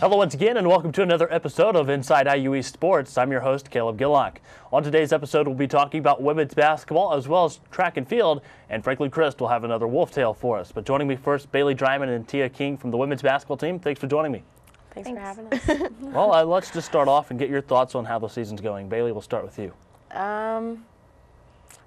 Hello once again and welcome to another episode of Inside IUE Sports. I'm your host Caleb Gillock. On today's episode we'll be talking about women's basketball as well as track and field and Franklin Christ will have another wolf tale for us. But joining me first Bailey Dreiman and Tia King from the women's basketball team. Thanks for joining me. Thanks, Thanks. for having us. well, uh, let's just start off and get your thoughts on how the season's going. Bailey, we'll start with you. Um,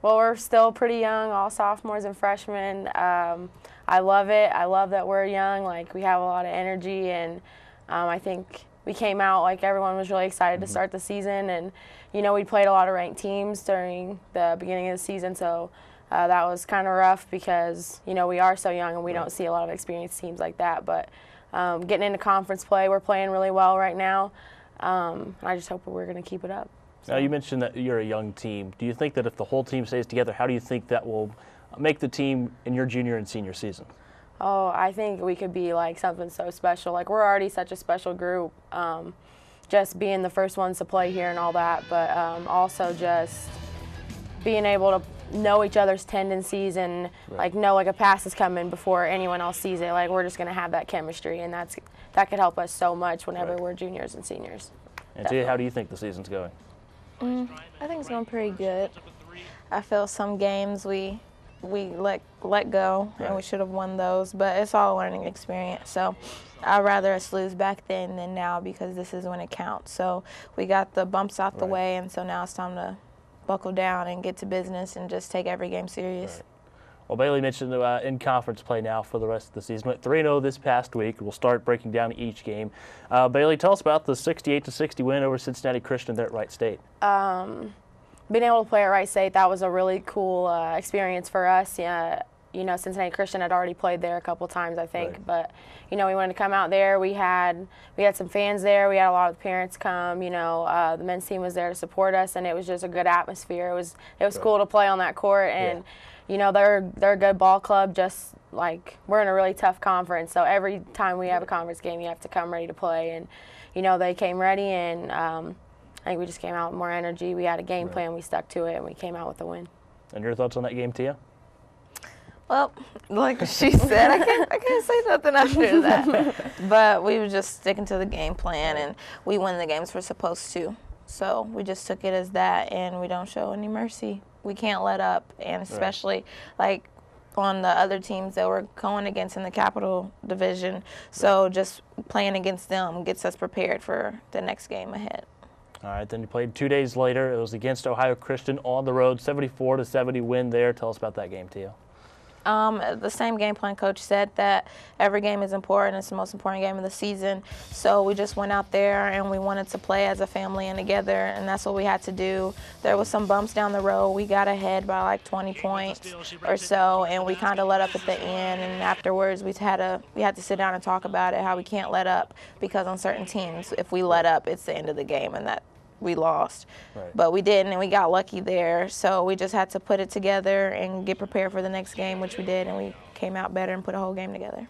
well, we're still pretty young, all sophomores and freshmen. Um, I love it. I love that we're young. Like we have a lot of energy, and um, I think we came out like everyone was really excited to start the season. And you know, we played a lot of ranked teams during the beginning of the season, so uh, that was kind of rough because you know we are so young and we don't see a lot of experienced teams like that. But um, getting into conference play, we're playing really well right now. Um, and I just hope we're going to keep it up. Now, you mentioned that you're a young team. Do you think that if the whole team stays together, how do you think that will make the team in your junior and senior season? Oh, I think we could be like something so special. Like we're already such a special group. Um, just being the first ones to play here and all that, but um, also just being able to know each other's tendencies and like know like a pass is coming before anyone else sees it. Like we're just gonna have that chemistry, and that's that could help us so much whenever Right. we're juniors and seniors. And Tia, how do you think the season's going? I think it's going pretty good. I feel some games we we let let go and we should have won those, but it's all a learning experience. So I'd rather us lose back then than now because this is when it counts. So we got the bumps out the Right. way, and so now it's time to buckle down and get to business and just take every game serious. Right. Well, Bailey mentioned uh, in conference play now for the rest of the season. Went 3 0 this past week. We'll start breaking down each game. Uh, Bailey, tell us about the 68 60 win over Cincinnati Christian there at Wright State. um, being able to play at Wright State, that was a really cool uh, experience for us. Yeah, you know, Cincinnati Christian had already played there a couple times, I think, Right. but you know, we wanted to come out there. We had we had some fans there. We had a lot of parents come. You know, uh, the men's team was there to support us, and it was just a good atmosphere. It was it was Right. cool to play on that court, and you know, they're they're a good ball club. Just like we're in a really tough conference, so every time we have a conference game, you have to come ready to play, and you know, they came ready and. Um, I think we just came out with more energy. We had a game Right. plan, we stuck to it, and we came out with a win. And your thoughts on that game, Tia? Well, like she said, I can't, I can't say nothing after that. but we were just sticking to the game plan, and we win the games we're supposed to. So we just took it as that, and we don't show any mercy. We can't let up, and especially like on the other teams that we're going against in the Capital Division. So just playing against them gets us prepared for the next game ahead. All right, then you played two days later. It was against Ohio Christian on the road, 74 to 70 win there. Tell us about that game, Tia. Um, the same game plan coach said that every game is important. It's the most important game of the season. So we just went out there and we wanted to play as a family and together, and that's what we had to do. There was some bumps down the road. We got ahead by like 20 points or so, and we kind of let up at the end. And afterwards, we had a we had to sit down and talk about it. How we can't let up because on certain teams, if we let up, it's the end of the game, and that we lost. Right. But we didn't, and we got lucky there. So we just had to put it together and get prepared for the next game, which we did, and we came out better and put a whole game together.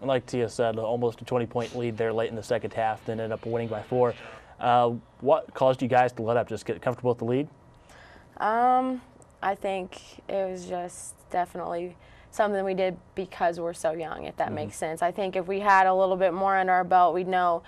And like Tia said, almost a 20 point lead there late in the second half, then ended up winning by four. Uh, what caused you guys to let up? Just get comfortable with the lead? Um, I think it was just definitely something we did because we're so young, if that makes sense. I think if we had a little bit more under our belt, we'd know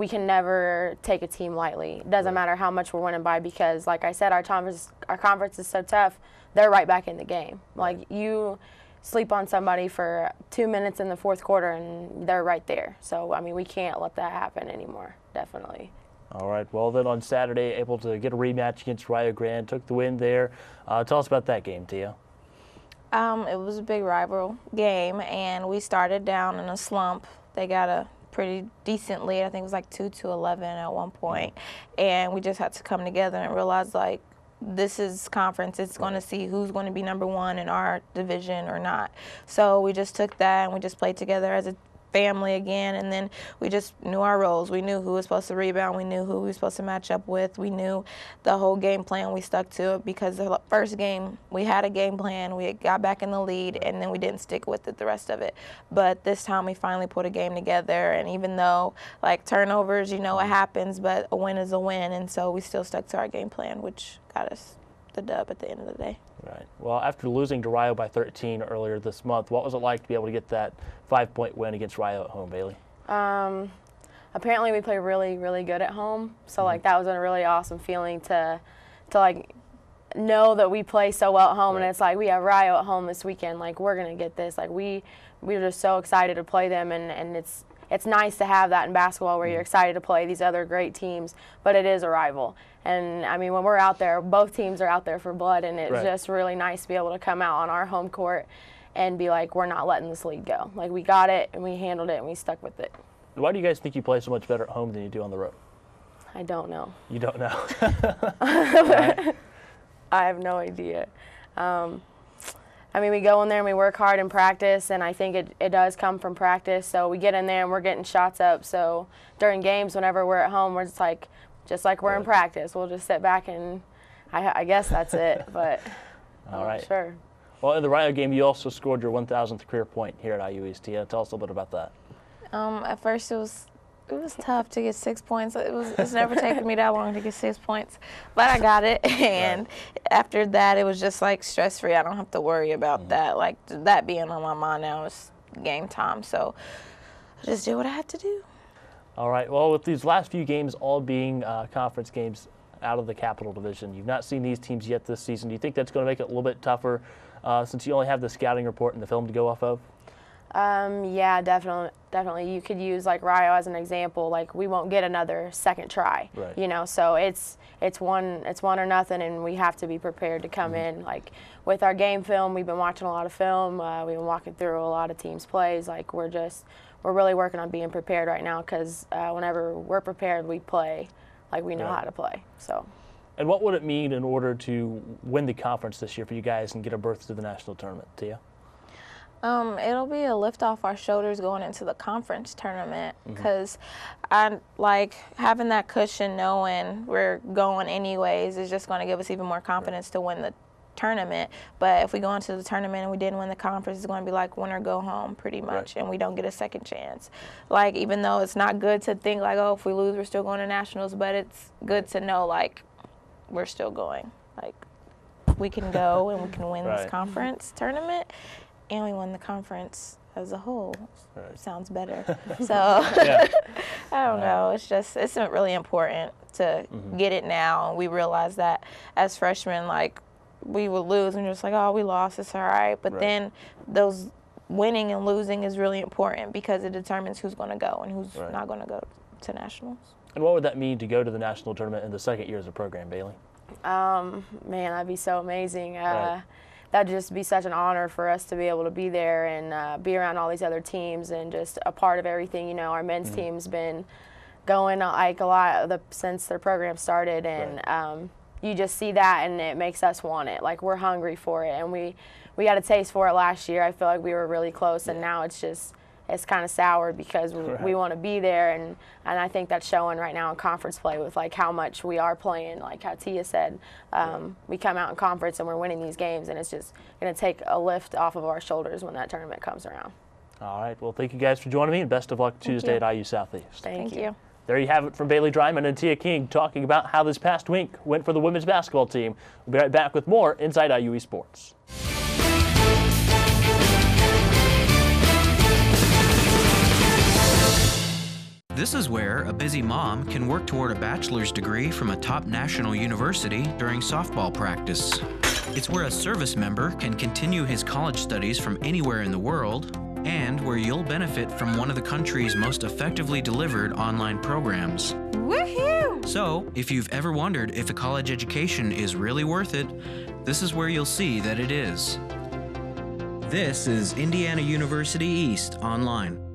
we can never take a team lightly. It doesn't matter how much we're winning by because, like I said, our conference, our conference is so tough. They're right back in the game. Like you sleep on somebody for two minutes in the fourth quarter and they're right there. So I mean, we can't let that happen anymore. Definitely. All right. Well, then on Saturday, able to get a rematch against Rio Grande, took the win there. Uh, tell us about that game, Tia. Um, it was a big rival game, and we started down in a slump. They got a pretty decently. I think it was like two to eleven at one point, and we just had to come together and realize like this is conference. It's going to see who's going to be number one in our division or not. So we just took that and we just played together as a family again and then we just knew our roles. We knew who was supposed to rebound. We knew who we were supposed to match up with. We knew the whole game plan. We stuck to it because the first game we had a game plan. We got back in the lead and then we didn't stick with it the rest of it. But this time we finally put a game together. And even though like turnovers you know what happens but a win is a win. And so we still stuck to our game plan which got us the dub at the end of the day Right. Well, after losing to Rio by 13 earlier this month, what was it like to be able to get that five point win against Rio at home, Bailey? Um, apparently we play really really good at home. So Mm-hmm. like that was a really awesome feeling to to like know that we play so well at home and it's like we have Rio at home this weekend. Like we're gonna get this. Like we we're just so excited to play them and, and it's it's nice to have that in basketball where you're excited to play these other great teams, but it is a rival. And I mean when we're out there, both teams are out there for blood and it's Right. just really nice to be able to come out on our home court and be like, we're not letting this lead go. Like we got it and we handled it and we stuck with it. Why do you guys think you play so much better at home than you do on the road? I don't know. You don't know. I have no idea. Um, I mean, we go in there and we work hard in practice, and I think it, it does come from practice. So we get in there and we're getting shots up. So during games, whenever we're at home, we're just like, just like we're in practice. We'll just sit back and I, I guess that's it. But I'm All not right. sure. Well, in the Rio game, you also scored your 1,000th career point here at IU East. Tell us a little bit about that. Um, at first it was it was tough to get six points. It was it's never taken me that long to get six points, but I got it. And after that, it was just like stress free. I don't have to worry about that. Like that being on my mind now is game time. So I just did what I had to do. All right. Well, with these last few games all being uh, conference games out of the Capital Division, you've not seen these teams yet this season. Do you think that's going to make it a little bit tougher uh, since you only have the scouting report and the film to go off of? Um, yeah, definitely, definitely. You could use like Rio as an example. Like we won't get another second try, Right. you know. So it's it's one it's one or nothing, and we have to be prepared to come in. Like with our game film, we've been watching a lot of film. Uh, we've been walking through a lot of teams' plays. Like we're just we're really working on being prepared right now because uh, whenever we're prepared, we play like we know Right. how to play. So. And what would it mean in order to win the conference this year for you guys and get a berth to the national tournament, Tia? Um, it'll be a lift off our shoulders going into the conference tournament Mm-hmm. because I like having that cushion knowing we're going anyways is just going to give us even more confidence to win the tournament. But if we go into the tournament and we didn't win the conference, it's going to be like win or go home pretty much, and we don't get a second chance. Like even though it's not good to think like oh if we lose we're still going to nationals, but it's good to know like we're still going. Like we can go and we can win Right. this conference tournament, and we won the conference as a whole. Right. Sounds better. so Yeah. I don't know. It's just it's really important to Mm-hmm. get it now. We realize that as freshmen, like we would lose and just like, oh, we lost. It's all right. But Right. then those winning and losing is really important because it determines who's going to go and who's Right. not going to go to nationals. And what would that mean to go to the national tournament in the second year as a program, Bailey? Um, man, that'd be so amazing. Uh, Right. That'd just be such an honor for us to be able to be there and uh, be around all these other teams and just a part of everything. You know, our men's Mm-hmm. team's been going uh, like a lot of the, since their program started, and Right. um, you just see that, and it makes us want it. Like we're hungry for it, and we we got a taste for it last year. I feel like we were really close, and now it's just it's kind of sour because we, Right. we want to be there, and and I think that's showing right now in conference play with like how much we are playing. Like how Tia said, um, we come out in conference and we're winning these games, and it's just going to take a lift off of our shoulders when that tournament comes around. All right. Well, thank you guys for joining me, and best of luck Tuesday at IU Southeast. Thank, Thank you. There you have it from Bailey Dreiman and Tia King talking about how this past week went for the women's basketball team. We'll be right back with more Inside IUE Sports. This is where a busy mom can work toward a bachelor's degree from a top national university during softball practice. It's where a service member can continue his college studies from anywhere in the world, and where you'll benefit from one of the country's most effectively delivered online programs. Woohoo! So, if you've ever wondered if a college education is really worth it, this is where you'll see that it is. This is Indiana University East Online.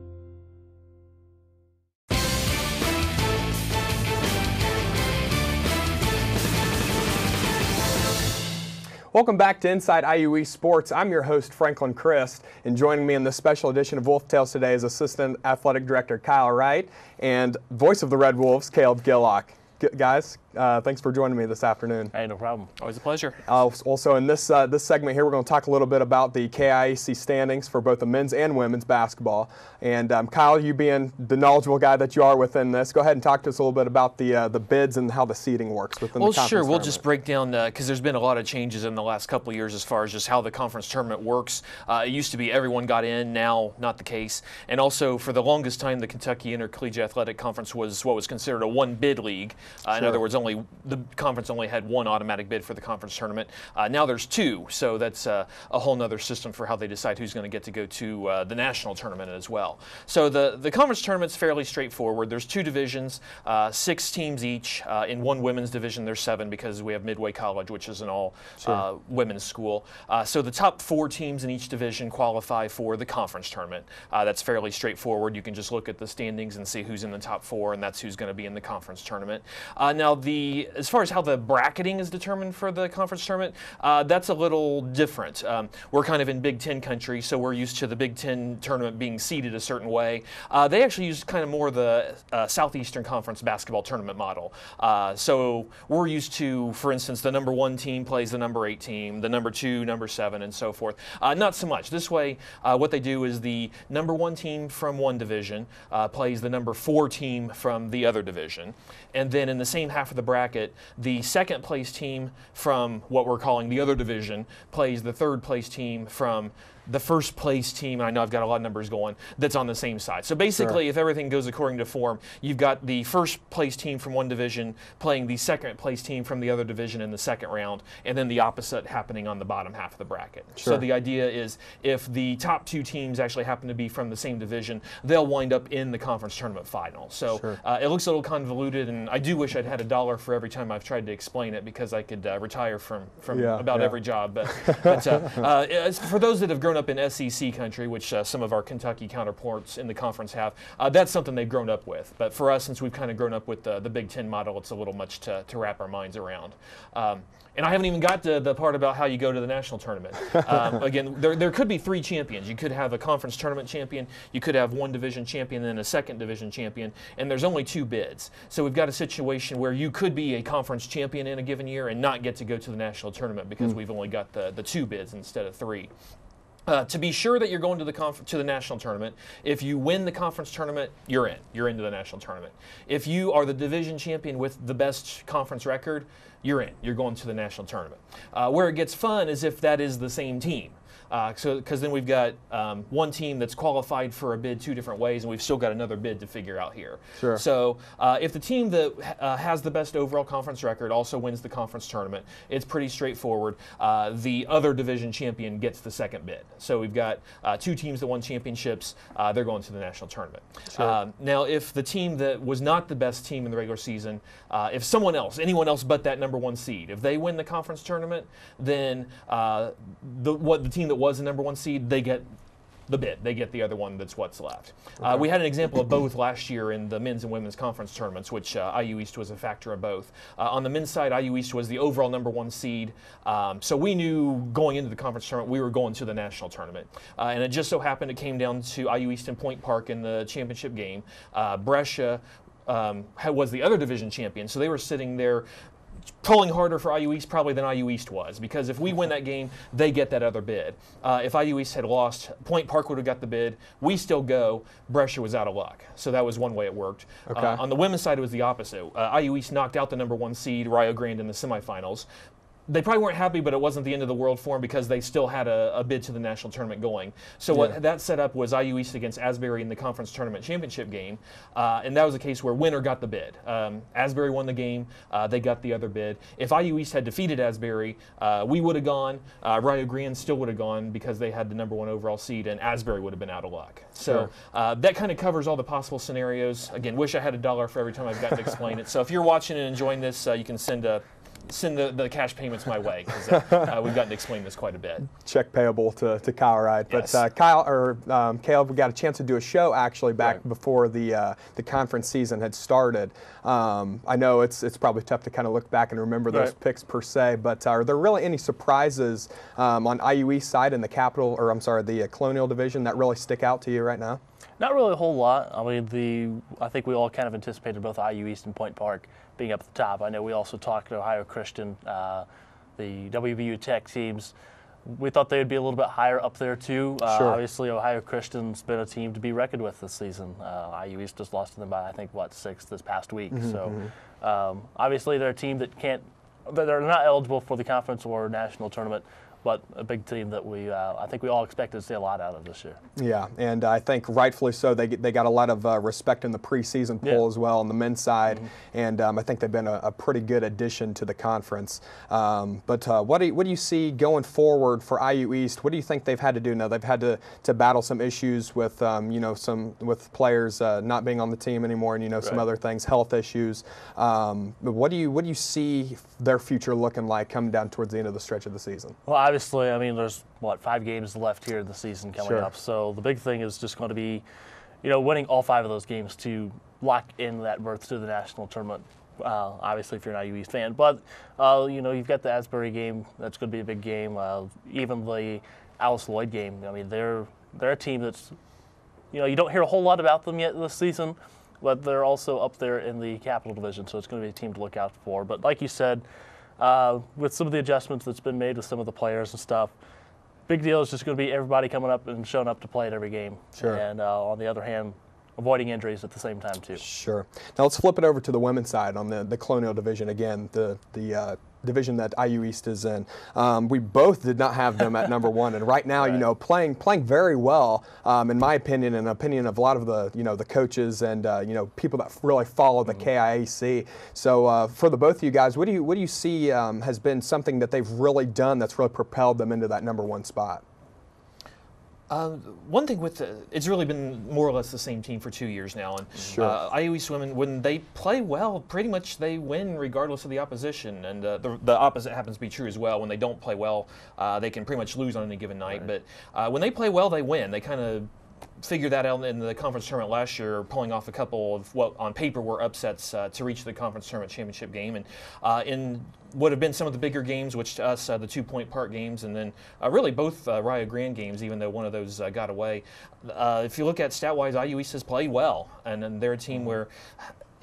Welcome back to Inside IUE Sports. I'm your host, Franklin Christ, and joining me in this special edition of Wolf Tales today is Assistant Athletic Director Kyle Wright and voice of the Red Wolves, Caleb Gillock. G- guys, Uh, thanks for joining me this afternoon. Hey, no problem. Always a pleasure. Uh, also, in this uh, this segment here, we're going to talk a little bit about the KIAC standings for both the men's and women's basketball. And um, Kyle, you being the knowledgeable guy that you are within this, go ahead and talk to us a little bit about the uh, the bids and how the seeding works within Well, the conference Well, sure. We'll just break down because there's been a lot of changes in the last couple of years as far as just how the conference tournament works. Uh, it used to be everyone got in, now not the case. And also, for the longest time, the Kentucky Intercollegiate Athletic Conference was what was considered a one bid league. Uh, In other words, only the conference only had one automatic bid for the conference tournament. Uh, now there's two, so that's uh, a whole nother system for how they decide who's going to get to go to uh, the national tournament as well. So the the conference tournament's fairly straightforward. There's two divisions, uh, six teams each. Uh, in one women's division, there's seven because we have Midway College, which is an all uh, women's school. Uh, so the top four teams in each division qualify for the conference tournament. Uh, that's fairly straightforward. You can just look at the standings and see who's in the top four, and that's who's going to be in the conference tournament. Uh, now, the as far as how the bracketing is determined for the conference tournament, uh, that's a little different. Um, we're kind of in Big Ten country, so we're used to the Big Ten tournament being seeded a certain way. Uh, they actually use kind of more the uh, Southeastern Conference basketball tournament model. Uh, so we're used to, for instance, the number one team plays the number eight team, the number two, number seven, and so forth. Uh, not so much. This way, uh, what they do is the number one team from one division plays the number four team from the other division. And then in the same half of the bracket, the second place team from what we're calling the other division plays the third place team from the first place team, and I know I've got a lot of numbers going, that's on the same side. So basically, if everything goes according to form, you've got the first place team from one division playing the second place team from the other division in the second round, and then the opposite happening on the bottom half of the bracket. Sure. So the idea is if the top two teams actually happen to be from the same division, they'll wind up in the conference tournament final. So Sure. uh, it looks a little convoluted, and I do wish I'd had a dollar for every time I've tried to explain it because I could uh, retire from, from Yeah, about yeah. every job. But, but uh, uh, for those that have grown up in SEC country, which uh, some of our Kentucky counterparts in the conference have, uh, that's something they've grown up with. But for us, since we've kind of grown up with the, the Big Ten model, it's a little much to, to wrap our minds around. Um, and I haven't even got to the part about how you go to the national tournament. Um, again, there, there could be three champions. You could have a conference tournament champion, you could have one division champion, and then a second division champion, and there's only two bids. So we've got a situation where you could be a conference champion in a given year and not get to go to the national tournament because we've only got the, the two bids instead of three. Uh, to be sure that you're going to the conf- to the national tournament, if you win the conference tournament, you're in. You're into the national tournament. If you are the division champion with the best conference record, you're in. You're going to the national tournament. Uh, where it gets fun is if that is the same team. Uh, so, because then we've got um, one team that's qualified for a bid two different ways, and we've still got another bid to figure out here. Sure. So, uh, if the team that uh, has the best overall conference record also wins the conference tournament, it's pretty straightforward. Uh, the other division champion gets the second bid. So, we've got uh, two teams that won championships, uh, they're going to the national tournament. Um, now, if the team that was not the best team in the regular season, uh, if someone else, anyone else but that number one seed, if they win the conference tournament, then uh, the what the team that was the number one seed, they get the bid. They get the other one that's what's left. Uh, we had an example of both last year in the men's and women's conference tournaments, which uh, IU East was a factor of both. Uh, on the men's side, IU East was the overall number one seed. Um, so we knew going into the conference tournament we were going to the national tournament. Uh, and it just so happened it came down to IU East and Point Park in the championship game. Uh, Brescia um, was the other division champion, so they were sitting there pulling harder for IU East probably than IU East was because if we win that game, they get that other bid. Uh, if IU East had lost, Point Park would have got the bid. We still go. Brescia was out of luck. So that was one way it worked. Okay. Uh, on the women's side, it was the opposite. Uh, IU East knocked out the number one seed, Rio Grande, in the semifinals. They probably weren't happy, but it wasn't the end of the world for them because they still had a, a bid to the national tournament going. So Yeah. what that set up was IU East against Asbury in the conference tournament championship game, uh, and that was a case where winner got the bid. Um, Asbury won the game; uh, they got the other bid. If IU East had defeated Asbury, uh, we would have gone. Uh, Rio Grande still would have gone because they had the number one overall seed, and Asbury would have been out of luck. So Sure. uh, that kind of covers all the possible scenarios. Again, wish I had a dollar for every time I've gotten to explain it. So if you're watching and enjoying this, uh, you can send a send the, the cash payments my way because uh, uh, we've gotten to explain this quite a bit. check payable to, to Kyle Wright. But Yes. uh, Kyle or um, Caleb, we got a chance to do a show actually back Right. before the uh, the conference season had started. Um, I know it's it's probably tough to kind of look back and remember those Right. picks per se, but uh, are there really any surprises um, on IUE side in the capital or I'm sorry the uh, Colonial Division that really stick out to you right now? Not really a whole lot. I mean, the I think we all kind of anticipated both IU East and Point Park being up at the top. I know we also talked to Ohio Christian, uh, the WVU Tech teams. We thought they would be a little bit higher up there too. Uh, Sure. Obviously, Ohio Christian's been a team to be reckoned with this season. Uh, IU East just lost to them by I think what six this past week. so um, obviously they're a team that can't. that They're not eligible for the conference or national tournament, but a big team that we uh, I think we all expected to see a lot out of this year. Yeah, and I think rightfully so. They they got a lot of uh, respect in the preseason poll Yeah. As well on the men's side, and um, I think they've been a, a pretty good addition to the conference. Um, but uh, what do you, what do you see going forward for IU East? What do you think they've had to do now? They've had to, to battle some issues with um, you know some with players uh, not being on the team anymore, and you know some other things, health issues. Um, but what do you what do you see their future looking like coming down towards the end of the stretch of the season? Well, obviously, I mean, there's what five games left here in the season coming Sure. up. So the big thing is just going to be, you know, winning all five of those games to lock in that berth to the national tournament. Uh, obviously, if you're an IU East fan, but uh, you know, you've got the Asbury game. That's going to be a big game. Uh, even the Alice Lloyd game. I mean, they're they're a team that's, you know, you don't hear a whole lot about them yet this season, but they're also up there in the Capital Division, so it's going to be a team to look out for. But like you said, uh, with some of the adjustments that's been made with some of the players and stuff, big deal is just going to be everybody coming up and showing up to play at every game. Sure. And uh, on the other hand, avoiding injuries at the same time too. Sure. Now let's flip it over to the women's side on the, the Colonial Division again, the the uh, division that IU East is in. Um, we both did not have them at number one, and right now, you know, playing playing very well, um, in my opinion, and opinion of a lot of the you know the coaches and uh, you know people that really follow the KIAC. So uh, for the both of you guys, what do you what do you see um, has been something that they've really done that's really propelled them into that number one spot? Uh, one thing with the, it's really been more or less the same team for two years now, and Sure. uh, IU women when they play well, pretty much they win regardless of the opposition, and uh, the, the opposite happens to be true as well. When they don't play well, uh, they can pretty much lose on any given night. But uh, when they play well, they win. They kind of figured that out in the conference tournament last year, pulling off a couple of what on paper were upsets uh, to reach the conference tournament championship game, and uh, in what have been some of the bigger games, which to us uh, the two Point Park games, and then uh, really both uh, Rio Grande games, even though one of those uh, got away. Uh, if you look at stat wise, IU East has played well, and, and they're a team where.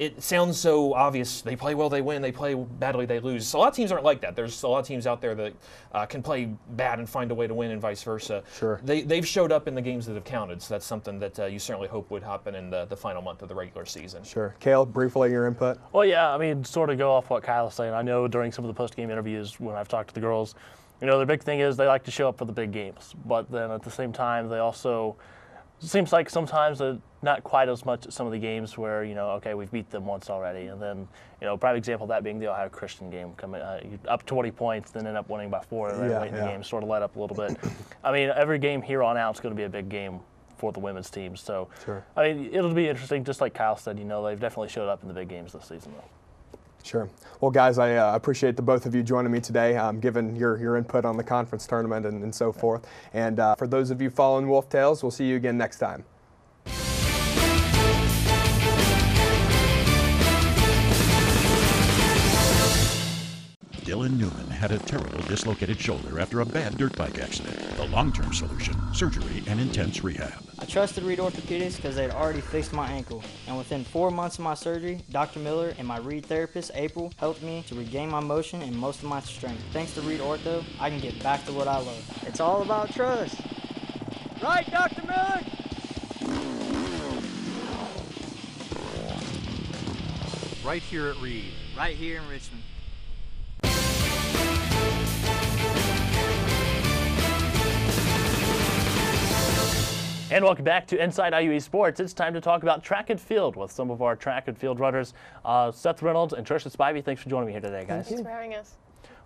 It sounds so obvious. They play well, they win. They play badly, they lose. So a lot of teams aren't like that. There's a lot of teams out there that uh, can play bad and find a way to win, and vice versa. Sure. They, they've showed up in the games that have counted. So that's something that uh, you certainly hope would happen in the, the final month of the regular season. Sure. Caleb, briefly your input. Well, yeah, I mean, sort of go off what Kyle was saying. I know during some of the post-game interviews when I've talked to the girls, you know, the big thing is they like to show up for the big games, but then at the same time, they also seems like sometimes they're not quite as much at some of the games where you know, okay, we've beat them once already, and then you know, prime example of that being the Ohio Christian game, coming uh, up 20 points, then end up winning by four right Yeah, late in the game, sort of let up a little bit. I mean, every game here on out is going to be a big game for the women's team. So, Sure. I mean, it'll be interesting. Just like Kyle said, you know, they've definitely showed up in the big games this season, though. Sure. Well, guys, I uh, appreciate the both of you joining me today, um, your, your input on the conference tournament and, and so forth. And uh, for those of you following Wolf Tales, we'll see you again next time. Dylan Newman had a terrible dislocated shoulder after a bad dirt bike accident. The long term solution surgery and intense rehab. I trusted Reed Orthopedics because they had already fixed my ankle. And within four months of my surgery, Dr. Miller and my Reed therapist, April, helped me to regain my motion and most of my strength. Thanks to Reed Ortho, I can get back to what I love. It's all about trust. Right, Dr. Miller? right here at Reed. Right here in Richmond. And welcome back to Inside IUE Sports. It's time to talk about track and field with some of our track and field runners. Uh, Seth Reynolds and Trisha Spivey, thanks for joining me here today, guys. Thanks for having us.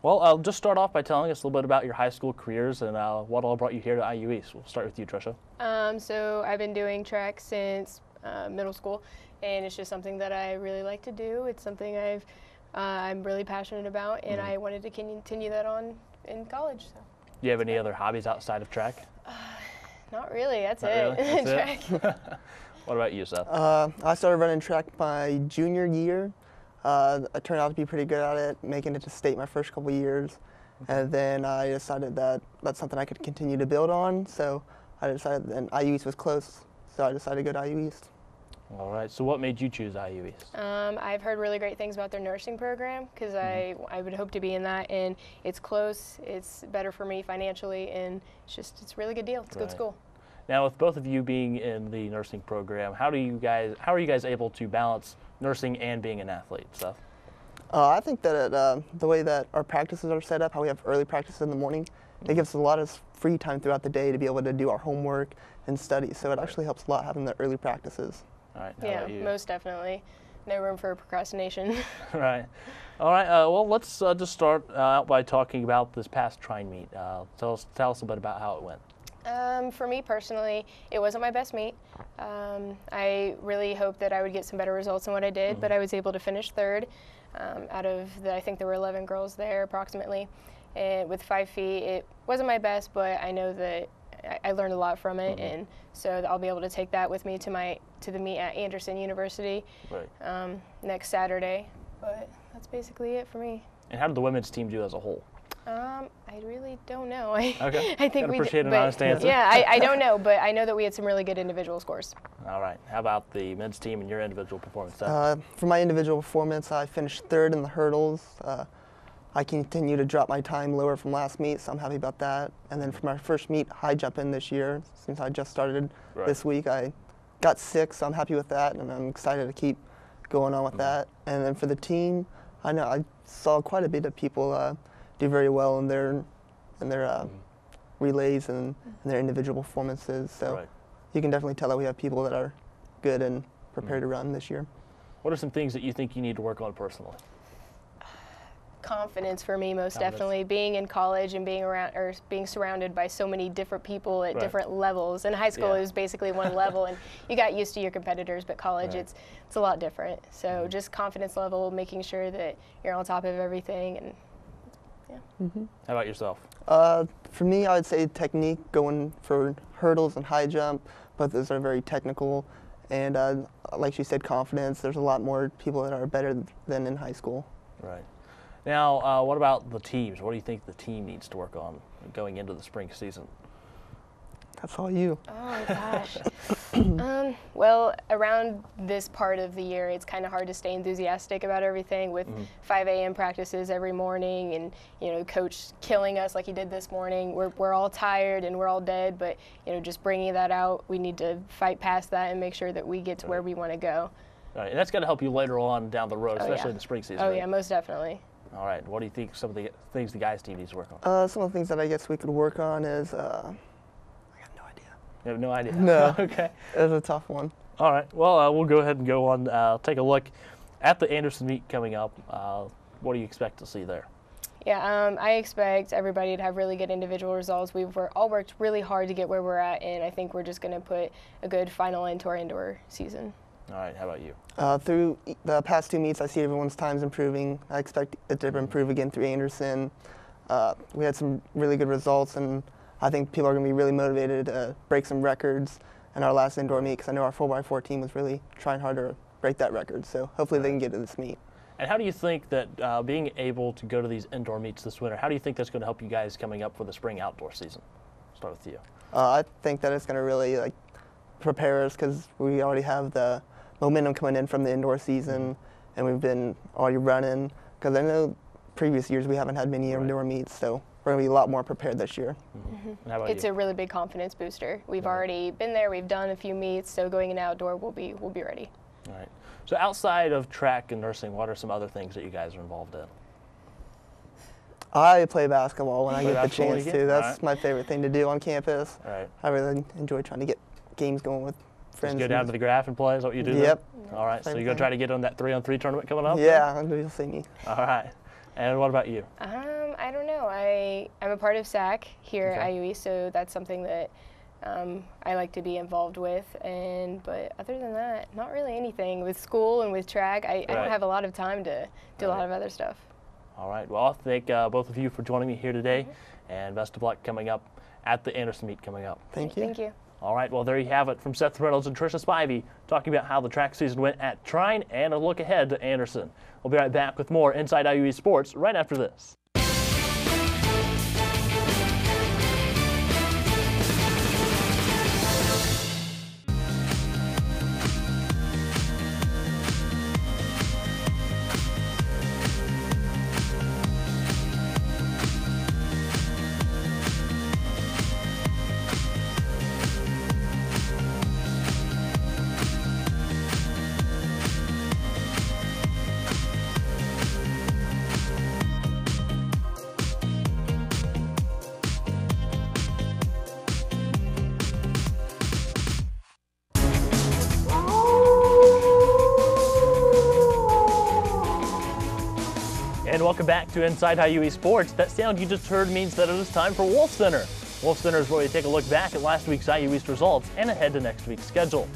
Well, I'll just start off by telling us a little bit about your high school careers and uh, what all brought you here to IU So We'll start with you, Trisha. Um, so I've been doing track since uh, middle school, and it's just something that I really like to do. It's something I've uh, I'm really passionate about, and I wanted to continue that on in college. So Do you have any other hobbies outside of track? Not really. That's Not it. really? That's track. it? What about you, Seth? Uh, I started running track my junior year. Uh, I turned out to be pretty good at it, making it to state my first couple years. And then I decided that that's something I could continue to build on. So I decided, and IU East was close. so I decided to go to IU East. All right. So what made you choose IU East? Um, I've heard really great things about their nursing program because Mm-hmm. I, I would hope to be in that, and it's close. It's better for me financially, and it's just it's a really good deal. It's a Right. good school. Now, with both of you being in the nursing program, how do you guys how are you guys able to balance nursing and being an athlete? Seth? Uh, I think that it, uh, the way that our practices are set up, how we have early practice in the morning, it gives us a lot of free time throughout the day to be able to do our homework and study. So it actually helps a lot having the early practices. Right. Yeah, most definitely. No room for procrastination. right. All right. Uh, well, let's uh, just start uh, out by talking about this past Trine meet. Uh, tell us tell us a bit about how it went. Um, for me personally, it wasn't my best meet. Um, I really hoped that I would get some better results than what I did, but I was able to finish third um, out of the, I think there were 11 girls there approximately. And with five feet, it wasn't my best, but I know that I, I learned a lot from it, and so I'll be able to take that with me to my to the meet at Anderson University Right. um, next Saturday. But that's basically it for me. And how did the women's team do as a whole? Um, I really don't know. I, Okay. I think Gotta we. d- appreciate an but- honest answer. Yeah, I, I don't know, but I know that we had some really good individual scores. All right. How about the men's team and your individual performance? Uh, for my individual performance, I finished third in the hurdles. Uh, I continue to drop my time lower from last meet, so I'm happy about that. And then for my first meet, high jumping this year, since I just started Right. this week, I got six, so I'm happy with that, and I'm excited to keep going on with Mm-hmm. that. And then for the team, I know I saw quite a bit of people uh, do very well in their in their uh, relays and, and their individual performances. So Mm-hmm. Right. you can definitely tell that we have people that are good and prepared Mm-hmm. to run this year. What are some things that you think you need to work on personally? Confidence for me, most Confidence. definitely. Being in college and being around or being surrounded by so many different people at Right. different levels. In high school, Yeah. it was basically one level, and you got used to your competitors. But college, Right. it's it's a lot different. So just confidence level, making sure that you're on top of everything, and yeah. How about yourself? Uh, for me, I would say technique, going for hurdles and high jump. Both those are very technical. And uh, like she said, confidence. There's a lot more people that are better than in high school. Right. Now, uh, what about the teams? What do you think the team needs to work on going into the spring season? That's all you. Oh gosh. um, well, around this part of the year, it's kind of hard to stay enthusiastic about everything with 5 a.m. practices every morning and, you know, coach killing us like he did this morning. We're, we're all tired and we're all dead, but, you know, just bringing that out, we need to fight past that and make sure that we get to where we want to go. All right, and that's going to help you later on down the road, Oh, especially yeah. in the spring season. Oh, right? yeah, most definitely. All right. What do you think some of the things the guys team needs to work on? Uh, some of the things that I guess we could work on is, uh, I got no idea. You have no idea. No. okay. it's a tough one. All right. Well, uh, we'll go ahead and go on. Uh, take a look at the Anderson meet coming up. Uh, what do you expect to see there? Yeah, um, I expect everybody to have really good individual results. We've wor- all worked really hard to get where we're at, and I think we're just going to put a good final end to our indoor season. All right. How about you? Uh, through the past two meets, I see everyone's times improving. I expect it to improve again through Anderson. Uh, we had some really good results, and I think people are going to be really motivated to break some records in our last indoor meet because I know our 4x4 team was really trying hard to break that record. So hopefully they can get to this meet. And how do you think that uh, being able to go to these indoor meets this winter, how do you think that's going to help you guys coming up for the spring outdoor season? Start with you. Uh, I think that it's going to really like prepare us because we already have the momentum coming in from the indoor season, mm-hmm. and we've been already running. Because I know previous years we haven't had many indoor meets, so we're going to be a lot more prepared this year. Mm-hmm. Mm-hmm. And how about It's you? a really big confidence booster. We've already been there. We've done a few meets, so going in outdoor, we'll be we'll be ready. All right. So outside of track and nursing, what are some other things that you guys are involved in? I play basketball when I get the chance again? to. That's Alright. my favorite thing to do on campus. All right. I really enjoy trying to get games going with friends. Just go down to the graph and play. Is that what you do? there? Yep. All right. So you're gonna try to get on that three-on-three tournament coming up? Yeah, then? Yeah, you'll see me. All right. And what about you? Um, I don't know. I I'm a part of SAC here at Okay. IUE, so that's something that um, I like to be involved with. And but other than that, not really anything with school and with track. I, I don't have a lot of time to do a Right. lot of other stuff. All right. Well, I thank uh, both of you for joining me here today, and best of luck coming up at the Anderson meet coming up. Thank you. Thank you. All right. Well, there you have it from Seth Reynolds and Trisha Spivey talking about how the track season went at Trine and a look ahead to Anderson. We'll be right back with more Inside IUE Sports right after this. Welcome back to Inside IUE Sports. That sound you just heard means that it is time for Wolf Center. Wolf Center is where we take a look back at last week's IU East results and ahead to next week's schedule.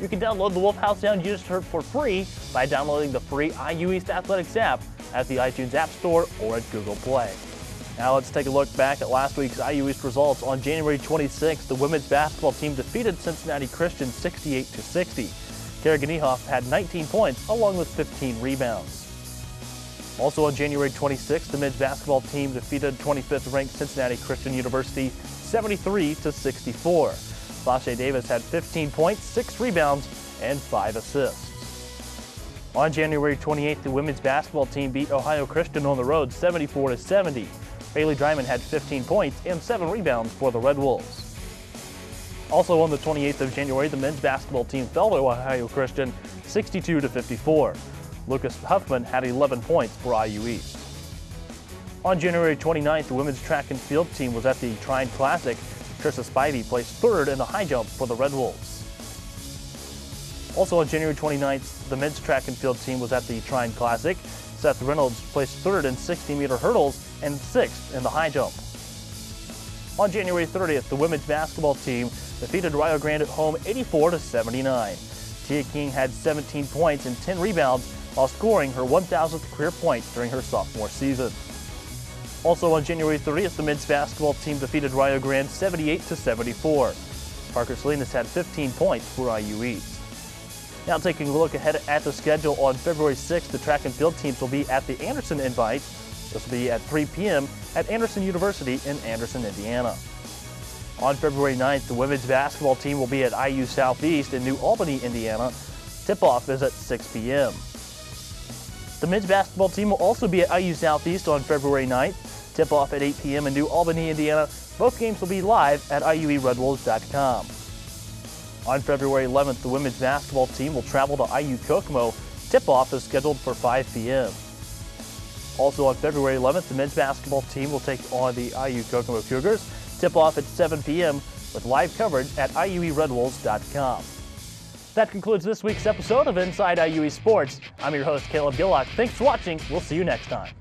You can download the Wolf House sound you just heard for free by downloading the free IU East Athletics app at the iTunes App Store or at Google Play. Now let's take a look back at last week's IU East results. On January 26th, the women's basketball team defeated Cincinnati Christian 68 60. Kerrigan Ehoff had 19 points along with 15 rebounds. Also on January 26th, the men's basketball team defeated 25th ranked Cincinnati Christian University 73 to 64. Lashe Davis had 15 points, 6 rebounds, and 5 assists. On January 28th, the women's basketball team beat Ohio Christian on the road 74 to 70. Bailey Dreiman had 15 points and 7 rebounds for the Red Wolves. Also on the 28th of January, the men's basketball team fell to Ohio Christian 62 to 54. Lucas Huffman had 11 points for IU East. On January 29th, the women's track and field team was at the Trine Classic. Trisha Spivey placed third in the high jump for the Red Wolves. Also on January 29th, the men's track and field team was at the Trine Classic. Seth Reynolds placed third in 60-meter hurdles and sixth in the high jump. On January 30th, the women's basketball team defeated Rio Grande at home 84 to 79. Tia King had 17 points and 10 rebounds while scoring her 1,000th career point during her sophomore season. Also on January 30th, the men's basketball team defeated Rio Grande 78 to 74. Parker Salinas had 15 points for IU East. Now taking a look ahead at the schedule on February 6th, the track and field teams will be at the Anderson Invite. This will be at 3 p.m. at Anderson University in Anderson, Indiana. On February 9th, the women's basketball team will be at IU Southeast in New Albany, Indiana. Tip-off is at 6 p.m. The men's basketball team will also be at IU Southeast on February 9th. Tip-off at 8 p.m. in New Albany, Indiana. Both games will be live at IUERedWolves.com. On February 11th, the women's basketball team will travel to IU Kokomo. Tip-off is scheduled for 5 p.m. Also on February 11th, the men's basketball team will take on the IU Kokomo Cougars. Tip-off at 7 p.m. with live coverage at IUERedWolves.com. That concludes this week's episode of Inside IUE Sports. I'm your host, Caleb Gillock. Thanks for watching. We'll see you next time.